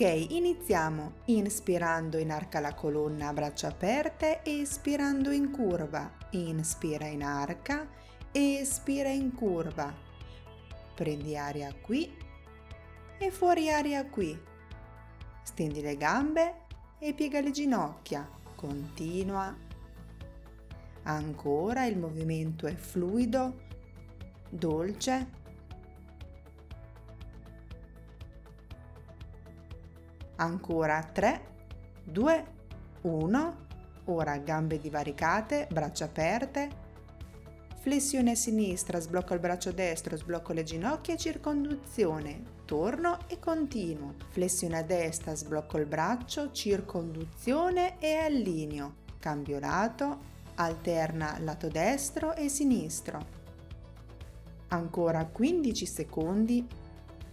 Ok, iniziamo. Inspirando inarca la colonna a braccia aperte, espirando in curva. Inspira in arca, espira in curva. Prendi aria qui e fuori aria qui. Stendi le gambe e piega le ginocchia. Continua. Ancora il movimento è fluido, dolce Ancora 3, 2, 1. Ora gambe divaricate, braccia aperte. Flessione sinistra, sblocco il braccio destro, sblocco le ginocchia circonduzione. Torno e continuo. Flessione a destra, sblocco il braccio, circonduzione e allineo. Cambio lato, alterna lato destro e sinistro. Ancora 15 secondi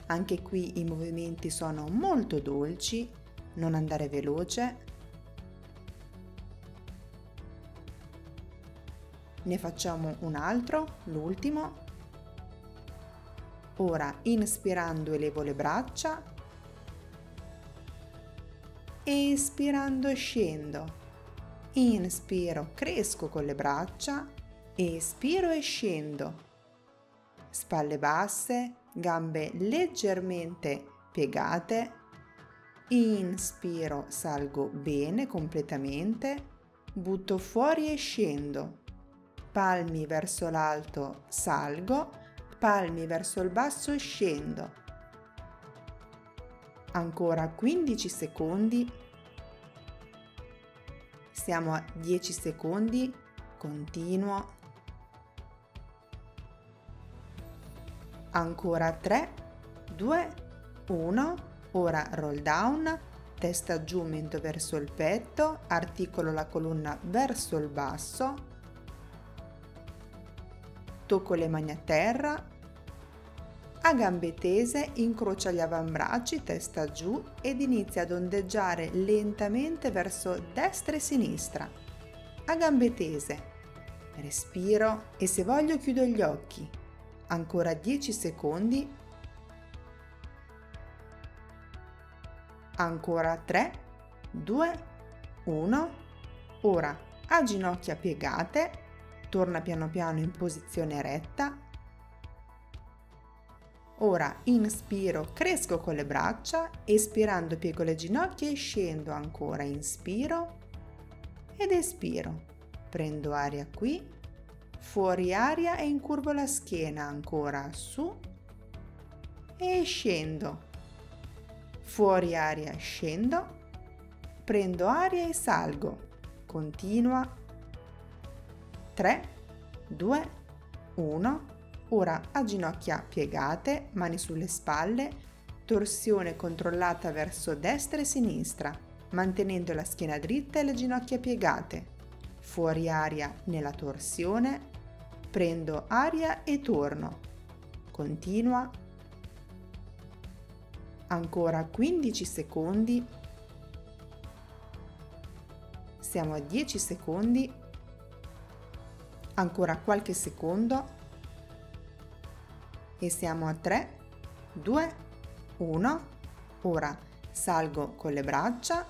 anche qui i movimenti sono molto dolci, non andare veloce. Ne facciamo un altro, l'ultimo. Ora inspirando elevo le braccia, espirando scendo. Inspiro, cresco con le braccia, espiro e scendo. Spalle basse, gambe leggermente piegate, inspiro, salgo bene completamente, butto fuori e scendo, palmi verso l'alto, salgo, palmi verso il basso scendo. Ancora 15 secondi. Siamo a 10 secondi, continuo ancora 3, 2, 1, ora roll down, testa giù mento verso il petto, articolo la colonna verso il basso, tocco le mani a terra, a gambe tese incrocia gli avambracci, testa giù ed inizia ad ondeggiare lentamente verso destra e sinistra. A gambe tese. Respiro e se voglio chiudo gli occhi ancora 10 secondi, ancora 3, 2, 1, ora a ginocchia piegate, torna piano piano in posizione retta, Ora inspiro, cresco con le braccia, espirando piego le ginocchia e scendo ancora, inspiro ed espiro. Prendo aria qui fuori aria e incurvo la schiena ancora su e scendo. Fuori aria scendo. Prendo aria e salgo. Continua. 3 2 1 ora a ginocchia piegate mani sulle spalle. Torsione controllata verso destra e sinistra mantenendo la schiena dritta e le ginocchia piegate fuori aria nella torsione, prendo aria e torno. Continua. Ancora 15 secondi. Siamo a 10 secondi. Ancora qualche secondo. E siamo a 3, 2, 1. Ora salgo con le braccia.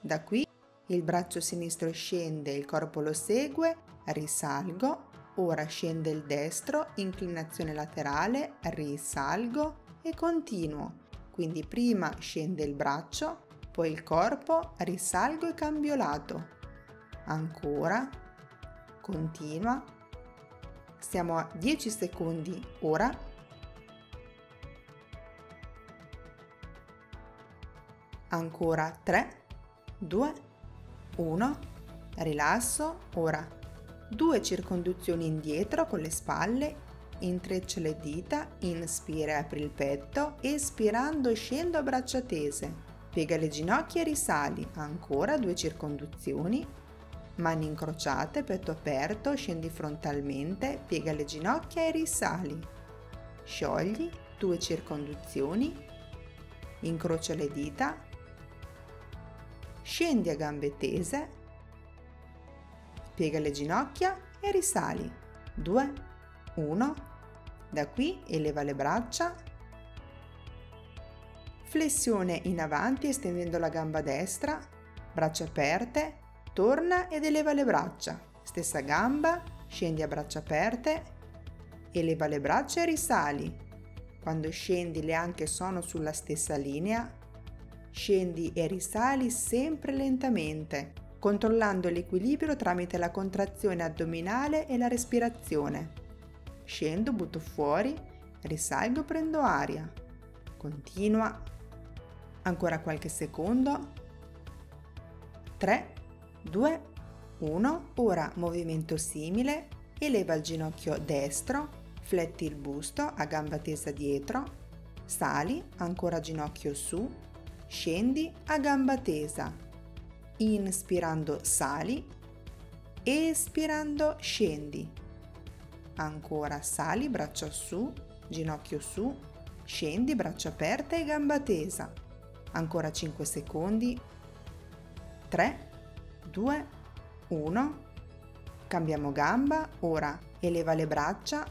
Da qui il braccio sinistro scende, il corpo lo segue, risalgo, ora scende il destro, inclinazione laterale, risalgo e continuo. Quindi prima scende il braccio, poi il corpo, risalgo e cambio lato. Ancora, continua. Siamo a 10 secondi ora. Ancora 3, 2, 1. Rilasso. Ora due circonduzioni indietro con le spalle. Intreccia le dita, inspira e apri il petto, espirando scendo a braccia tese. Piega le ginocchia e risali. Ancora due circonduzioni. Mani incrociate, petto aperto, scendi frontalmente, piega le ginocchia e risali. Sciogli, due circonduzioni. Incrocia le dita, scendi a gambe tese, piega le ginocchia e risali. 2, 1, da qui eleva le braccia, flessione in avanti estendendo la gamba destra, braccia aperte, torna ed eleva le braccia, stessa gamba, scendi a braccia aperte, eleva le braccia e risali. Quando scendi le anche sono sulla stessa linea, scendi e risali sempre lentamente, controllando l'equilibrio tramite la contrazione addominale e la respirazione. Scendo, butto fuori, risalgo, prendo aria. Continua. Ancora qualche secondo. 3, 2, 1. Ora movimento simile. Eleva il ginocchio destro, fletti il busto a gamba tesa dietro, sali, ancora ginocchio su, scendi a gamba tesa. Inspirando sali, espirando scendi. Ancora sali, braccia su, ginocchio su, scendi, braccia aperte e gamba tesa. Ancora 5 secondi. 3, 2, 1. Cambiamo gamba, ora eleva le braccia.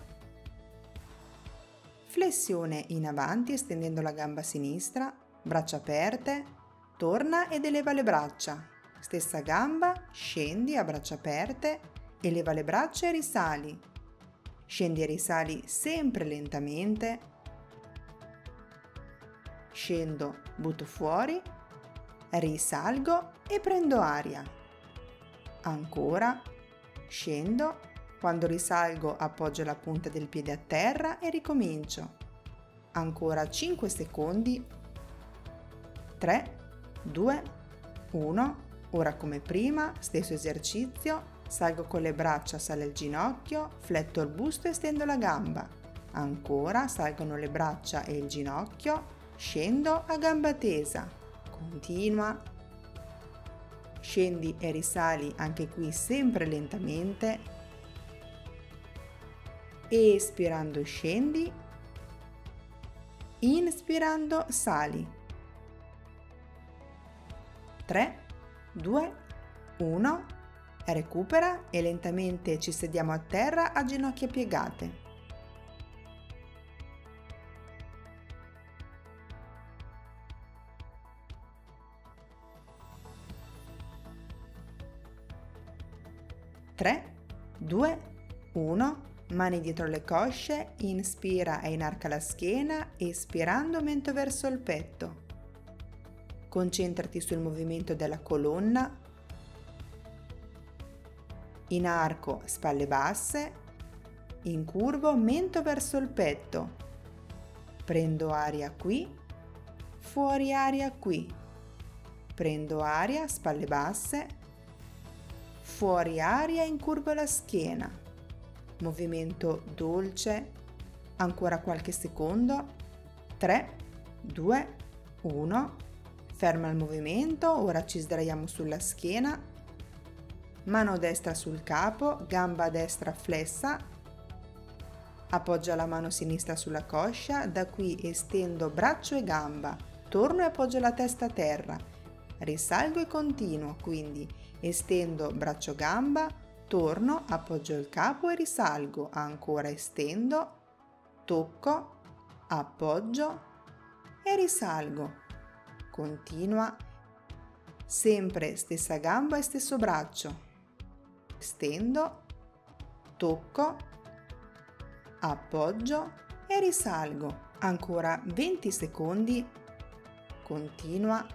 Flessione in avanti estendendo la gamba sinistra, braccia aperte, torna ed eleva le braccia. Stessa gamba, scendi a braccia aperte, eleva le braccia e risali. Scendi e risali sempre lentamente scendo, butto fuori, risalgo e prendo aria. Ancora, scendo, quando risalgo appoggio la punta del piede a terra e ricomincio. Ancora 5 secondi. 3, 2, 1. Ora come prima, stesso esercizio, salgo con le braccia, sale il ginocchio, fletto il busto e stendo la gamba. Ancora salgono le braccia e il ginocchio, Scendo a gamba tesa, continua, scendi e risali anche qui sempre lentamente, espirando scendi, inspirando sali. 3, 2, 1, recupera e lentamente ci sediamo a terra a ginocchia piegate. 3, 2, 1, mani dietro le cosce, inspira e inarca la schiena, espirando mento verso il petto. Concentrati sul movimento della colonna. In arco, spalle basse. In curvo, mento verso il petto. Prendo aria qui, fuori aria qui. Prendo aria, spalle basse fuori aria incurva la schiena. Movimento dolce, ancora qualche secondo. 3, 2, 1. Ferma il movimento, ora ci sdraiamo sulla schiena. Mano destra sul capo, gamba destra flessa. Appoggia la mano sinistra sulla coscia, da qui estendo braccio e gamba. Torno e appoggio la testa a terra. Risalgo e continuo, quindi estendo braccio gamba, torno, appoggio il capo e risalgo, ancora estendo, tocco, appoggio e risalgo. Continua, sempre stessa gamba e stesso braccio. Stendo, tocco, appoggio e risalgo. Ancora 20 secondi. Continua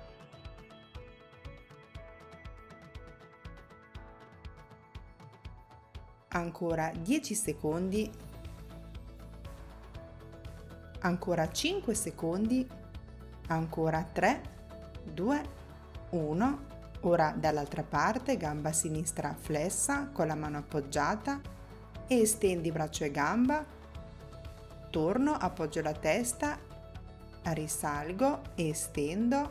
ancora 10 secondi, ancora 5 secondi, ancora 3, 2, 1. Ora dall'altra parte, gamba sinistra flessa con la mano appoggiata e estendi braccio e gamba. Torno, appoggio la testa, risalgo, estendo,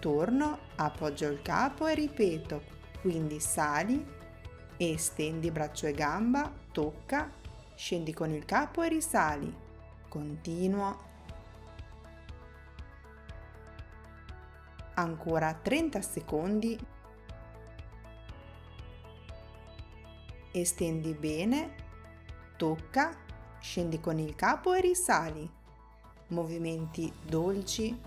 torno, appoggio il capo e ripeto. Quindi sali, e stendi braccio e gamba, tocca, scendi con il capo e risali. Continuo. Ancora 30 secondi. Estendi bene, tocca, scendi con il capo e risali. Movimenti dolci,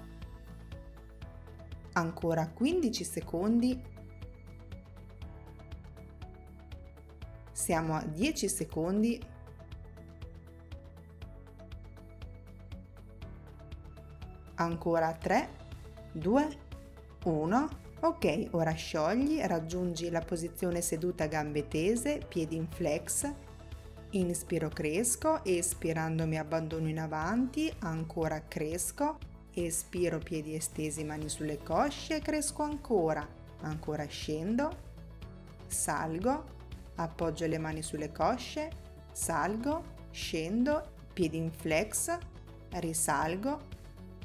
ancora 15 secondi, siamo a 10 secondi, ancora 3, 2, 1, ok, ora sciogli, raggiungi la posizione seduta gambe tese, piedi in flex, inspiro cresco, espirando mi abbandono in avanti, ancora cresco, espiro piedi estesi, mani sulle cosce, cresco ancora, ancora scendo, salgo, appoggio le mani sulle cosce, salgo, scendo, piedi in flex, risalgo,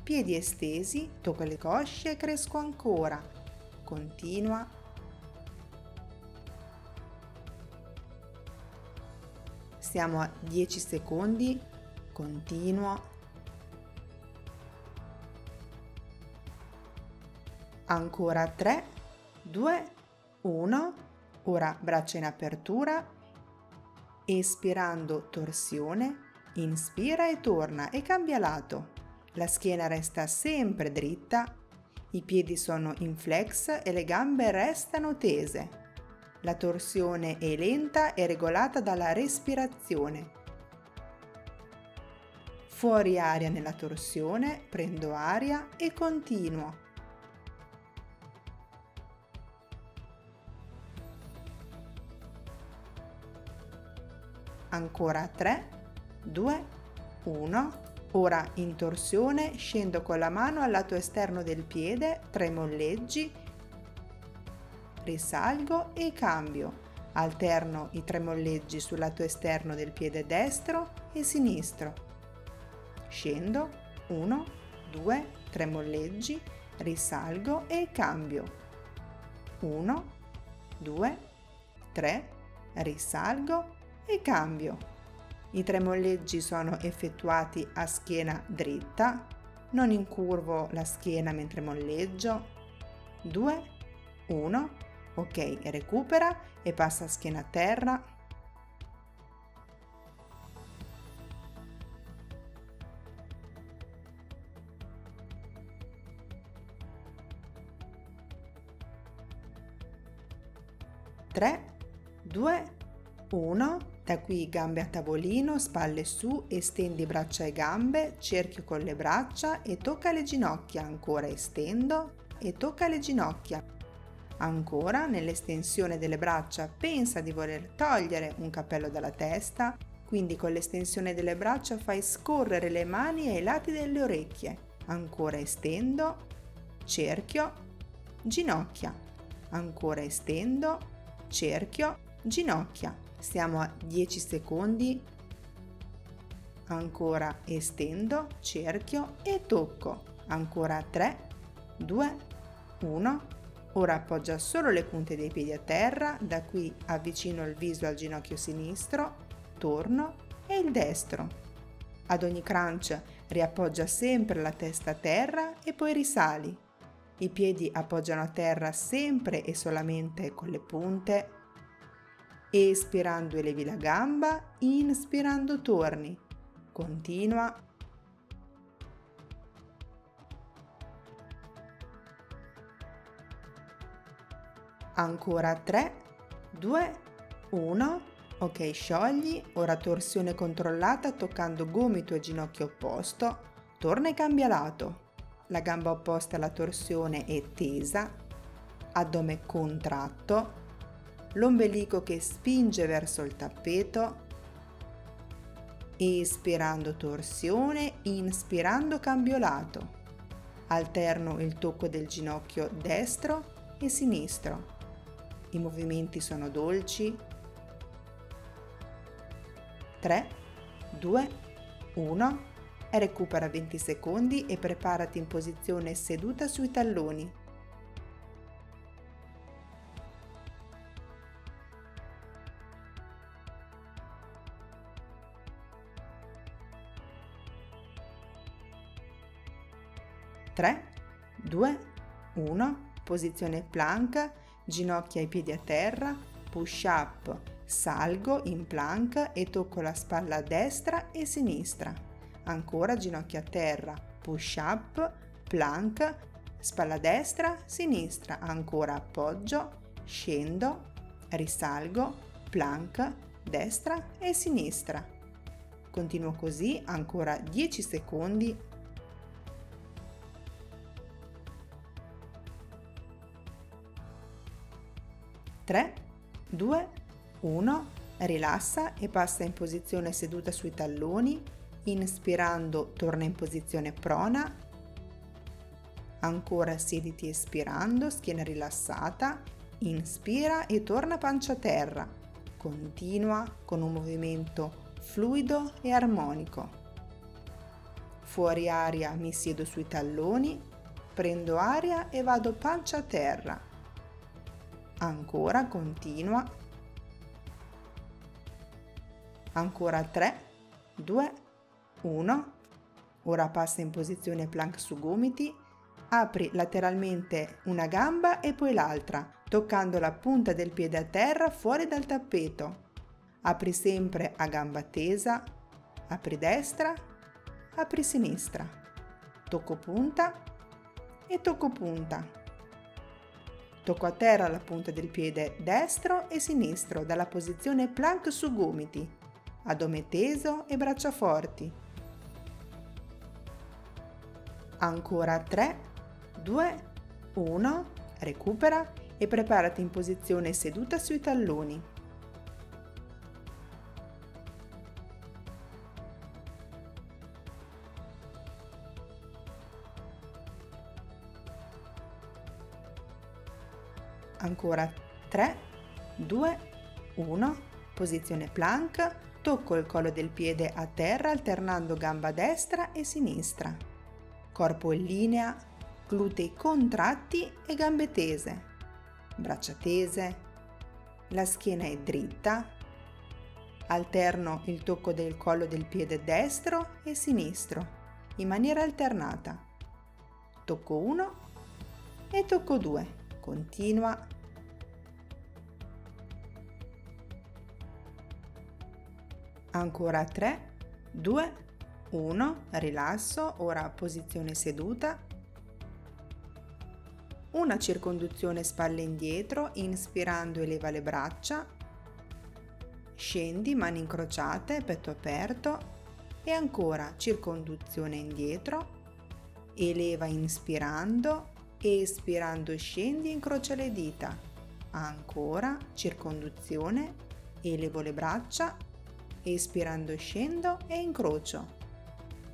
piedi estesi, tocco le cosce, cresco ancora, continua, siamo a 10 secondi, continuo, ancora 3, 2, 1, ora braccia in apertura, espirando torsione, inspira e torna e cambia lato. La schiena resta sempre dritta, i piedi sono in flex e le gambe restano tese. La torsione è lenta e regolata dalla respirazione. Fuori aria nella torsione, prendo aria e continuo. ancora 3, 2, 1. Ora in torsione scendo con la mano al lato esterno del piede, 3 molleggi, risalgo e cambio. Alterno i tre molleggi sul lato esterno del piede destro e sinistro. Scendo, 1, 2, 3 molleggi, risalgo e cambio. 1, 2, 3, risalgo e cambio. I tre molleggi sono effettuati a schiena dritta, non incurvo la schiena mentre molleggio. 2, 1, ok, recupera e passa a schiena a terra. Tre, due, uno. Da qui gambe a tavolino, spalle su, estendi braccia e gambe, cerchio con le braccia e tocca le ginocchia, ancora estendo e tocca le ginocchia. Ancora, nell'estensione delle braccia, pensa di voler togliere un cappello dalla testa, quindi con l'estensione delle braccia fai scorrere le mani ai lati delle orecchie. Ancora estendo, cerchio, ginocchia. Ancora estendo, cerchio, ginocchia siamo a 10 secondi. Ancora estendo cerchio e tocco. Ancora 3 2 1 ora appoggia solo le punte dei piedi a terra. Da qui avvicino il viso al ginocchio sinistro. Torno e il destro. Ad ogni crunch riappoggia sempre la testa a terra e poi risali. I piedi appoggiano a terra sempre e solamente con le punte Espirando elevi la gamba, inspirando torni. Continua. Ancora 3, 2, 1. Ok, sciogli. Ora torsione controllata toccando gomito e ginocchio opposto. Torna e cambia lato. La gamba opposta alla torsione è tesa. Addome contratto l'ombelico che spinge verso il tappeto, espirando torsione, inspirando cambio lato. Alterno il tocco del ginocchio destro e sinistro. I movimenti sono dolci. 3, 2, 1. Recupera 20 secondi e preparati in posizione seduta sui talloni. 3, 2, 1, posizione plank, ginocchia e piedi a terra, push up, salgo in plank e tocco la spalla destra e sinistra. Ancora ginocchia a terra, push up, plank, spalla destra, sinistra, ancora appoggio, scendo, risalgo, plank, destra e sinistra. Continuo così ancora 10 secondi. Tre, due, uno, rilassa e passa in posizione seduta sui talloni, inspirando torna in posizione prona, ancora siediti espirando, schiena rilassata, inspira e torna pancia a terra, continua con un movimento fluido e armonico. Fuori aria mi siedo sui talloni, prendo aria e vado pancia a terra. Ancora continua. Ancora 3, 2, 1. Ora passa in posizione plank su gomiti. Apri lateralmente una gamba e poi l'altra, toccando la punta del piede a terra fuori dal tappeto. Apri sempre a gamba tesa, apri destra, apri sinistra. Tocco punta e tocco punta. Tocco a terra la punta del piede destro e sinistro dalla posizione plank su gomiti, addome teso e braccia forti. Ancora 3, 2, 1, recupera e preparati in posizione seduta sui talloni. Ancora 3, 2, 1, posizione plank, tocco il collo del piede a terra alternando gamba destra e sinistra. Corpo in linea, glutei contratti e gambe tese braccia tese, la schiena è dritta, alterno il tocco del collo del piede destro e sinistro in maniera alternata. Tocco 1 e tocco 2. Continua. Ancora 3, 2, 1. Rilasso. Ora posizione seduta una circonduzione spalle indietro, inspirando eleva le braccia, scendi, mani incrociate, petto aperto e ancora circonduzione indietro, eleva inspirando, espirando scendi, incrocia le dita, ancora circonduzione, elevo le braccia, espirando scendo e incrocio.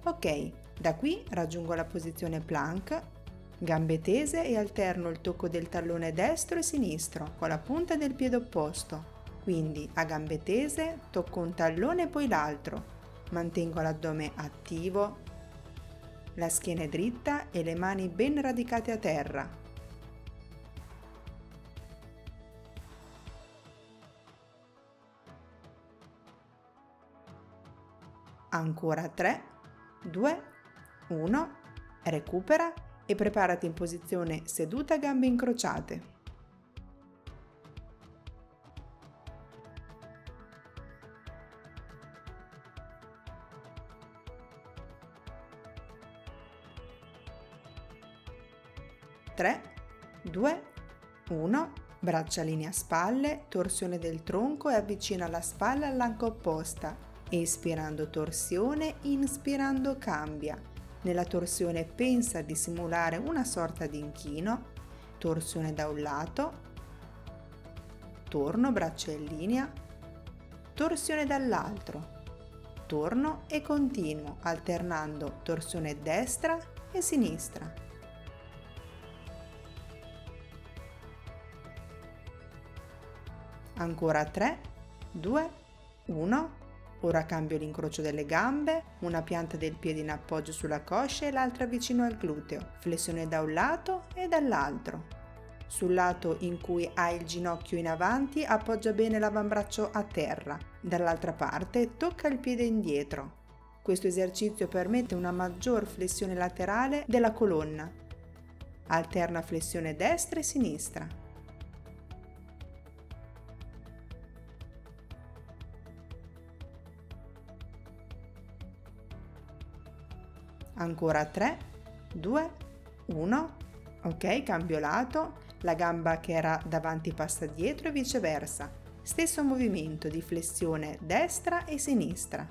Ok, da qui raggiungo la posizione plank Gambe tese e alterno il tocco del tallone destro e sinistro con la punta del piede opposto. Quindi a gambe tese tocco un tallone e poi l'altro. Mantengo l'addome attivo, la schiena dritta e le mani ben radicate a terra. Ancora 3, 2, 1, recupera e preparati in posizione seduta gambe incrociate. Tre, due, uno. Braccia linea spalle, torsione del tronco e avvicina la spalla all'anca opposta. Espirando torsione, inspirando cambia. Nella torsione pensa di simulare una sorta di inchino, torsione da un lato, torno braccia in linea, torsione dall'altro, torno e continuo alternando torsione destra e sinistra. Ancora 3, 2, 1 Ora cambio l'incrocio delle gambe, una pianta del piede in appoggio sulla coscia e l'altra vicino al gluteo, flessione da un lato e dall'altro. Sul lato in cui hai il ginocchio in avanti appoggia bene l'avambraccio a terra, dall'altra parte tocca il piede indietro. Questo esercizio permette una maggior flessione laterale della colonna. Alterna flessione destra e sinistra. Ancora 3, 2, 1. Ok, cambio lato, la gamba che era davanti passa dietro e viceversa. Stesso movimento di flessione destra e sinistra.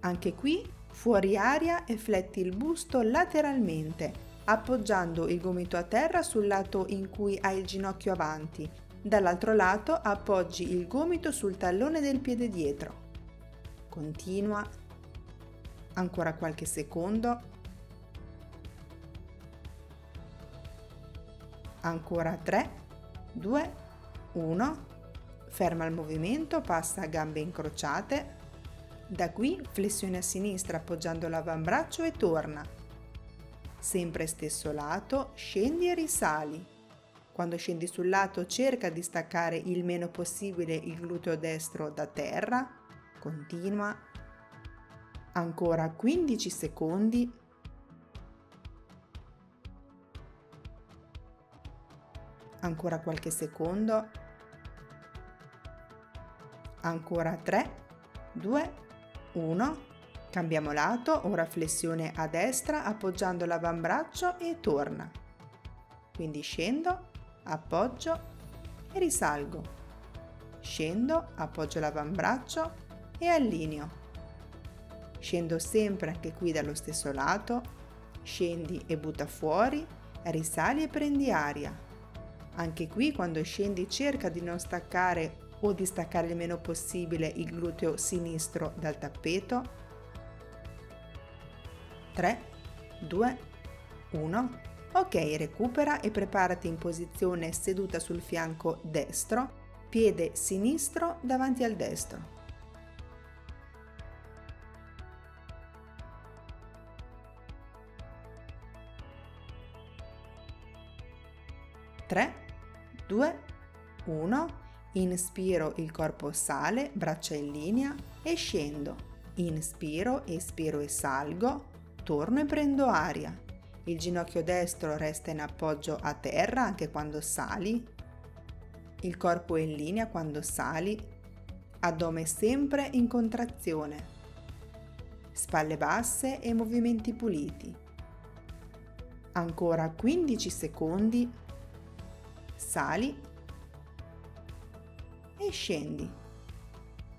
Anche qui fuori aria e fletti il busto lateralmente, appoggiando il gomito a terra sul lato in cui hai il ginocchio avanti. Dall'altro lato appoggi il gomito sul tallone del piede dietro. Continua. Ancora qualche secondo. Ancora 3, 2, 1. Ferma il movimento, passa a gambe incrociate. Da qui flessione a sinistra appoggiando l'avambraccio e torna. Sempre stesso lato, scendi e risali. Quando scendi sul lato cerca di staccare il meno possibile il gluteo destro da terra. Continua. Ancora 15 secondi. Ancora qualche secondo, ancora 3, 2, 1, cambiamo lato, ora flessione a destra appoggiando l'avambraccio e torna. Quindi scendo, appoggio e risalgo. Scendo, appoggio l'avambraccio e allineo. Scendo sempre anche qui dallo stesso lato, scendi e butta fuori, risali e prendi aria anche qui quando scendi cerca di non staccare o di staccare il meno possibile il gluteo sinistro dal tappeto. 3, 2, 1. Ok, recupera e preparati in posizione seduta sul fianco destro, piede sinistro davanti al destro. Tre, 2, 1, inspiro il corpo sale, braccia in linea e scendo. Inspiro, espiro e salgo, torno e prendo aria. Il ginocchio destro resta in appoggio a terra anche quando sali. Il corpo è in linea quando sali. Addome sempre in contrazione. Spalle basse e movimenti puliti. Ancora 15 secondi sali e scendi.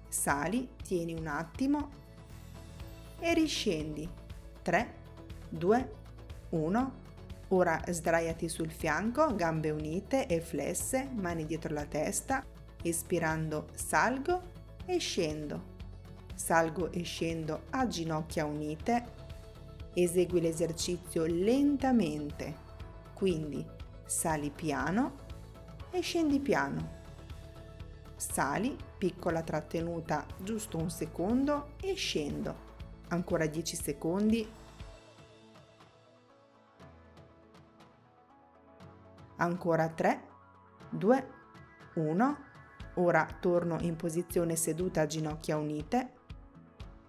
Sali, tieni un attimo e riscendi. 3, 2, 1. Ora sdraiati sul fianco, gambe unite e flesse, mani dietro la testa. Espirando salgo e scendo. Salgo e scendo a ginocchia unite. Esegui l'esercizio lentamente. Quindi sali piano e scendi piano. Sali, piccola trattenuta giusto un secondo e scendo. Ancora 10 secondi. Ancora 3, 2, 1. Ora torno in posizione seduta a ginocchia unite.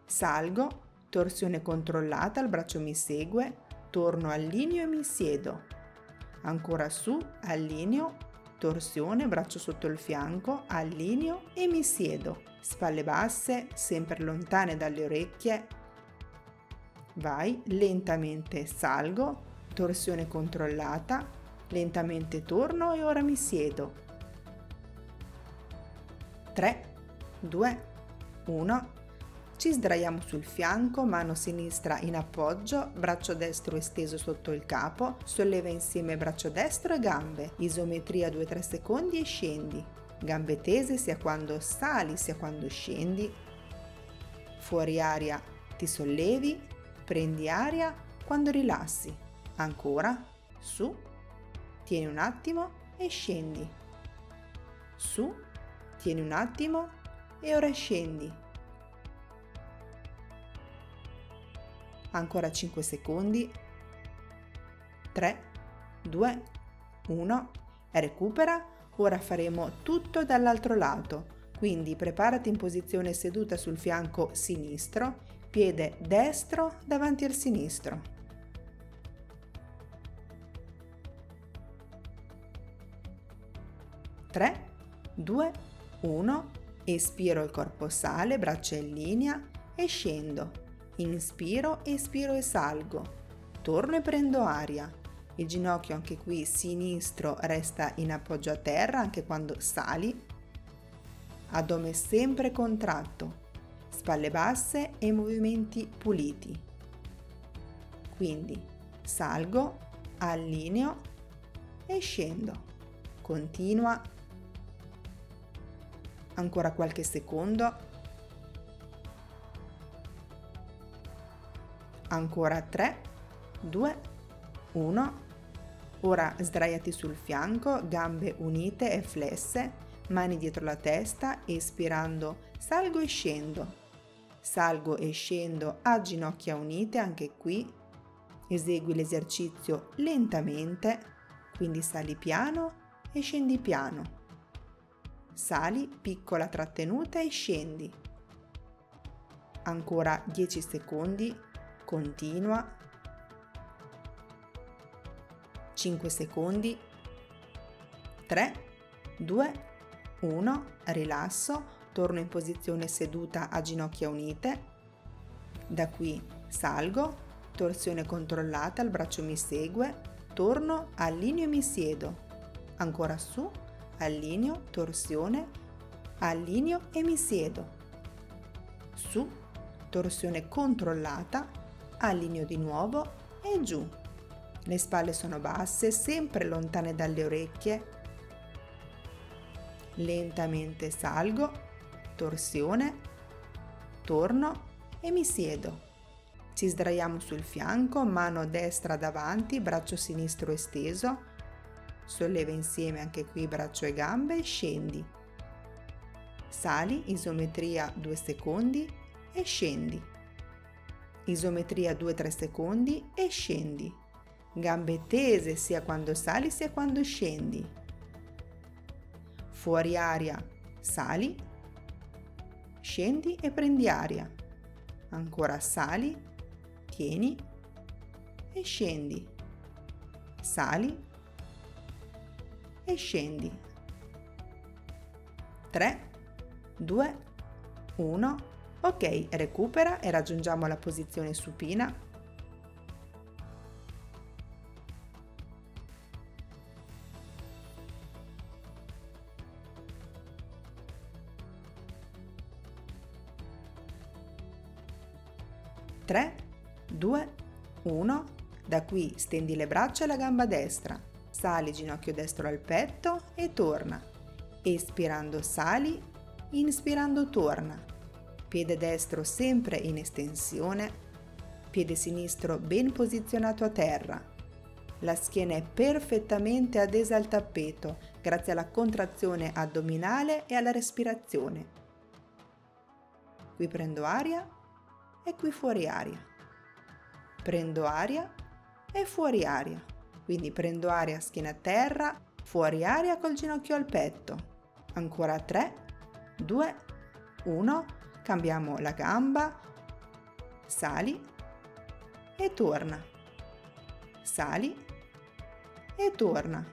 Salgo, torsione controllata, il braccio mi segue, torno allineo e mi siedo. Ancora su, allineo torsione, braccio sotto il fianco, allineo e mi siedo. Spalle basse, sempre lontane dalle orecchie. Vai, lentamente salgo, torsione controllata, lentamente torno e ora mi siedo. 3, 2, 1, ci sdraiamo sul fianco, mano sinistra in appoggio, braccio destro esteso sotto il capo, solleva insieme braccio destro e gambe, isometria 2-3 secondi e scendi. Gambe tese sia quando sali sia quando scendi. Fuori aria ti sollevi, prendi aria quando rilassi. Ancora, su, tieni un attimo e scendi. Su, tieni un attimo e ora scendi. Ancora 5 secondi, 3, 2, 1, recupera, ora faremo tutto dall'altro lato, quindi preparati in posizione seduta sul fianco sinistro, piede destro davanti al sinistro. Tre, due, uno, espiro il corpo sale, braccia in linea e scendo Inspiro, espiro e salgo. Torno e prendo aria. il ginocchio anche qui sinistro resta in appoggio a terra anche quando sali, addome sempre contratto, spalle basse e movimenti puliti. Quindi salgo, allineo e scendo. Continua. Ancora qualche secondo. Ancora 3, 2, 1. Ora sdraiati sul fianco, gambe unite e flesse, mani dietro la testa, espirando salgo e scendo. Salgo e scendo a ginocchia unite, anche qui. Esegui l'esercizio lentamente, quindi sali piano e scendi piano. Sali, piccola trattenuta e scendi. Ancora 10 secondi, continua. 5 secondi. 3, 2, 1, rilasso, torno in posizione seduta a ginocchia unite. Da qui salgo, torsione controllata, il braccio mi segue, torno, allineo e mi siedo. Ancora su, allineo, torsione, allineo e mi siedo. Su, torsione controllata, allineo di nuovo e giù. Le spalle sono basse, sempre lontane dalle orecchie. Lentamente salgo, torsione, torno e mi siedo. Ci sdraiamo sul fianco, mano destra davanti, braccio sinistro esteso. Solleva insieme anche qui braccio e gambe e scendi. Sali, isometria 2 secondi e scendi. Isometria 2-3 secondi e scendi. Gambe tese sia quando sali sia quando scendi. Fuori aria, sali, scendi e prendi aria. Ancora sali, tieni e scendi. Sali e scendi. 3, 2, 1 Ok, recupera e raggiungiamo la posizione supina. Tre, due, uno. Da qui stendi le braccia e la gamba destra. Sali ginocchio destro al petto e torna. Espirando sali, inspirando torna piede destro sempre in estensione, piede sinistro ben posizionato a terra. La schiena è perfettamente adesa al tappeto grazie alla contrazione addominale e alla respirazione. Qui prendo aria e qui fuori aria. Prendo aria e fuori aria. Quindi prendo aria schiena a terra, fuori aria col ginocchio al petto. Ancora 3, 2, 1 cambiamo la gamba, sali e torna, sali e torna.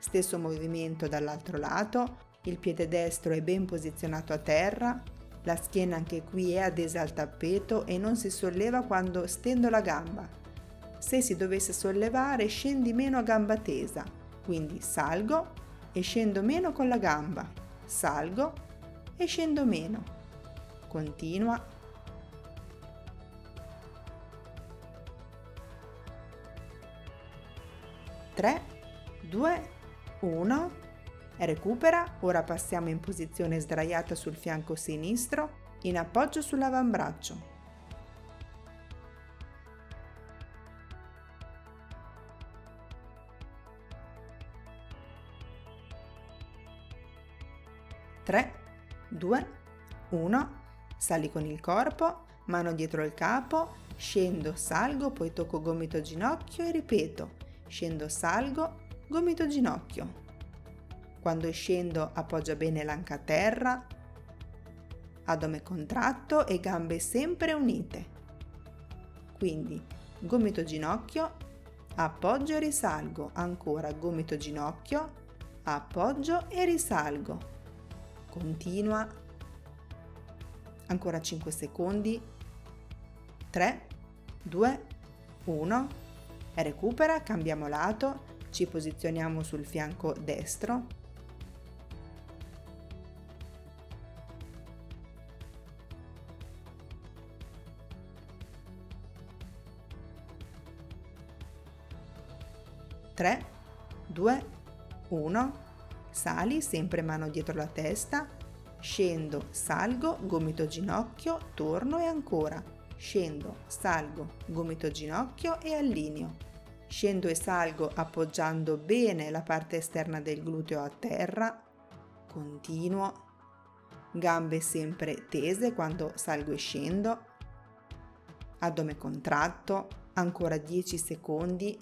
Stesso movimento dall'altro lato, il piede destro è ben posizionato a terra, la schiena anche qui è adesa al tappeto e non si solleva quando stendo la gamba. Se si dovesse sollevare scendi meno a gamba tesa, quindi salgo e scendo meno con la gamba, salgo e scendo meno continua. Tre, due, uno. Recupera. Ora passiamo in posizione sdraiata sul fianco sinistro, in appoggio sull'avambraccio. Tre, due, uno. Sali con il corpo, mano dietro il capo, scendo, salgo, poi tocco gomito ginocchio e ripeto, scendo, salgo, gomito ginocchio. Quando scendo appoggia bene l'anca a terra, addome contratto e gambe sempre unite. Quindi gomito ginocchio, appoggio e risalgo, ancora gomito ginocchio, appoggio e risalgo. Continua ancora 5 secondi, 3, 2, 1, Recupera, cambiamo lato, ci posizioniamo sul fianco destro. Tre, due, uno, sali sempre mano dietro la testa, scendo, salgo, gomito ginocchio, torno e ancora, scendo, salgo, gomito ginocchio e allineo. Scendo e salgo appoggiando bene la parte esterna del gluteo a terra, continuo, gambe sempre tese quando salgo e scendo, addome contratto, ancora 10 secondi,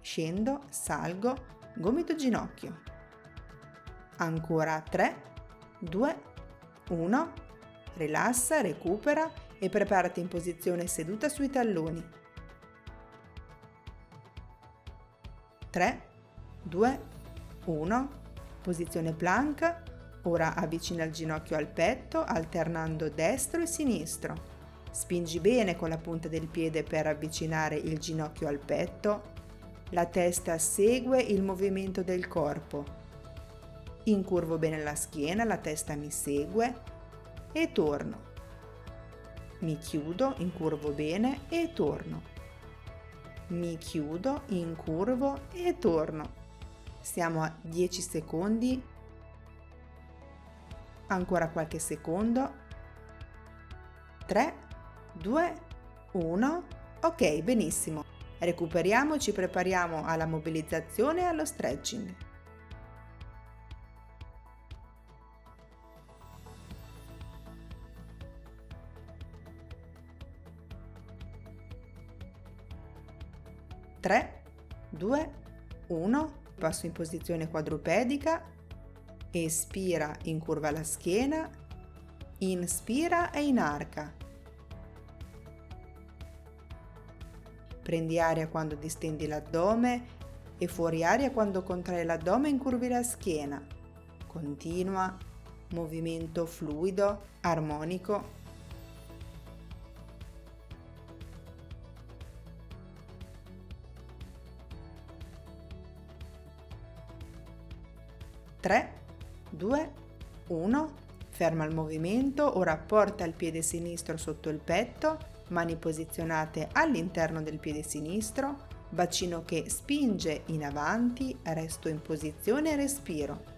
scendo, salgo, gomito ginocchio, ancora 3, 2, 1, rilassa, recupera e preparati in posizione seduta sui talloni. 3, 2, 1, posizione plank, ora avvicina il ginocchio al petto alternando destro e sinistro. Spingi bene con la punta del piede per avvicinare il ginocchio al petto. La testa segue il movimento del corpo incurvo bene la schiena, la testa mi segue e torno. Mi chiudo, incurvo bene e torno. Mi chiudo, incurvo e torno. Siamo a 10 secondi. Ancora qualche secondo. 3, 2, 1. Ok, benissimo. Recuperiamo, ci prepariamo alla mobilizzazione e allo stretching. 3, 2, 1, passo in posizione quadrupedica, espira, incurva la schiena, inspira e inarca. Prendi aria quando distendi l'addome e fuori aria quando contrai l'addome e incurvi la schiena. Continua, movimento fluido, armonico ferma il movimento, ora porta il piede sinistro sotto il petto, mani posizionate all'interno del piede sinistro, bacino che spinge in avanti, resto in posizione e respiro.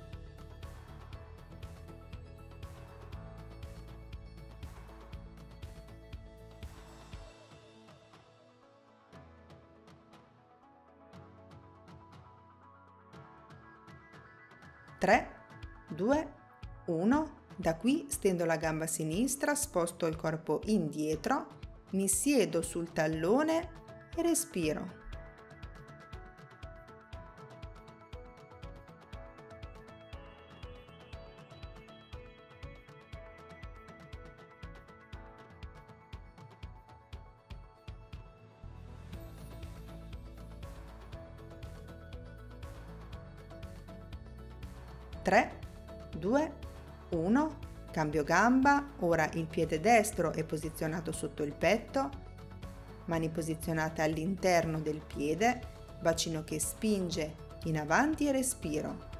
3, 2, 1. Da qui stendo la gamba sinistra, sposto il corpo indietro, mi siedo sul tallone e respiro. Cambio gamba, ora il piede destro è posizionato sotto il petto, mani posizionate all'interno del piede, bacino che spinge in avanti e respiro.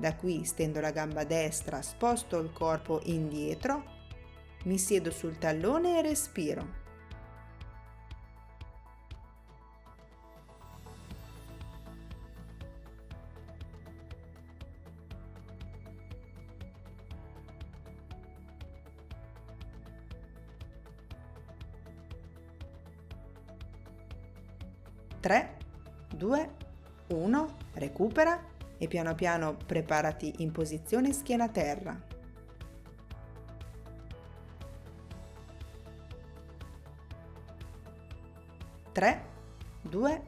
Da qui stendo la gamba destra, sposto il corpo indietro, mi siedo sul tallone e respiro. Tre, due, uno, recupera e piano piano preparati in posizione schiena terra. Tre, due,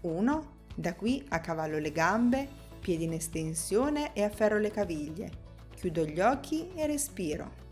uno. Da qui a cavallo le gambe, piedi in estensione e afferro le caviglie. Chiudo gli occhi e respiro.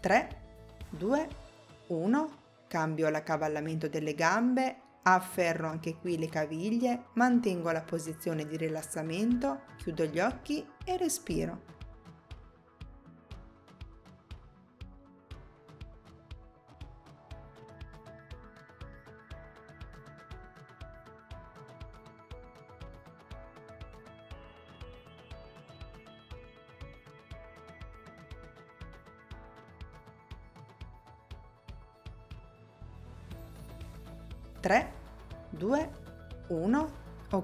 3, 2, 1, cambio l'accavallamento delle gambe, afferro anche qui le caviglie, mantengo la posizione di rilassamento, chiudo gli occhi e respiro.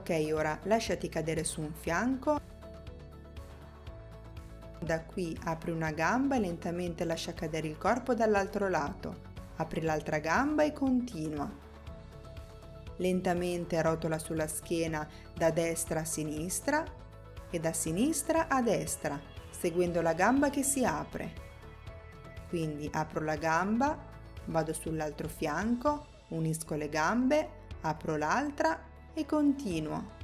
Ok, ora lasciati cadere su un fianco. Da qui apri una gamba e lentamente lascia cadere il corpo dall'altro lato. Apri l'altra gamba e continua. Lentamente rotola sulla schiena da destra a sinistra e da sinistra a destra, seguendo la gamba che si apre. Quindi apro la gamba, vado sull'altro fianco, unisco le gambe, apro l'altra e continuo.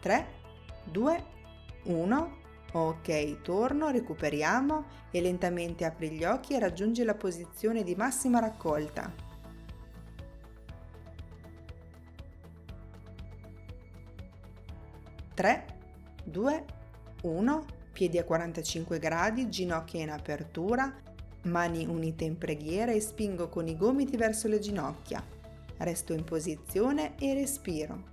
Tre, due, uno. Ok, torno, recuperiamo e lentamente apri gli occhi e raggiungi la posizione di massima raccolta. Tre, due, uno piedi a 45 gradi, ginocchia in apertura, mani unite in preghiera e spingo con i gomiti verso le ginocchia. Resto in posizione e respiro.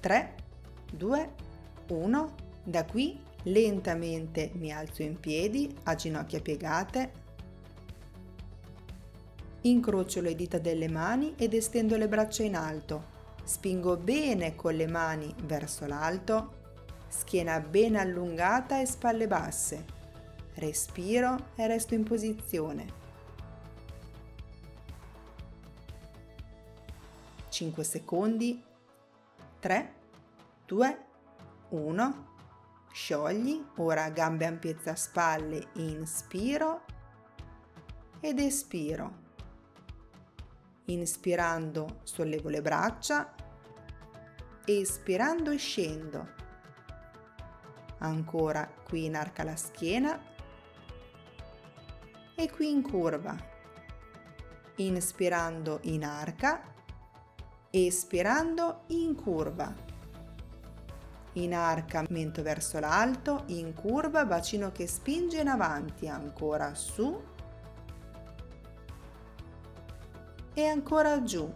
Tre, due, uno. Da qui lentamente mi alzo in piedi a ginocchia piegate, incrocio le dita delle mani ed estendo le braccia in alto. Spingo bene con le mani verso l'alto, schiena ben allungata e spalle basse. Respiro e resto in posizione. 5 secondi. 3, 2, 1 sciogli, ora gambe ampiezza spalle, inspiro ed espiro. Inspirando sollevo le braccia, espirando scendo. Ancora qui inarca la schiena e qui in curva. Inspirando inarca, espirando in curva in arca mento verso l'alto, in curva bacino che spinge in avanti, ancora su e ancora giù.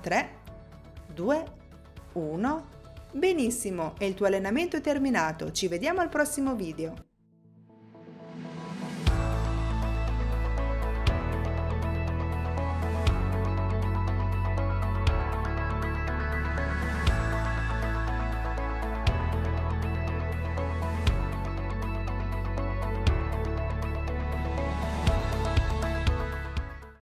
3, 2, 1. Benissimo, e il tuo allenamento è terminato. Ci vediamo al prossimo video.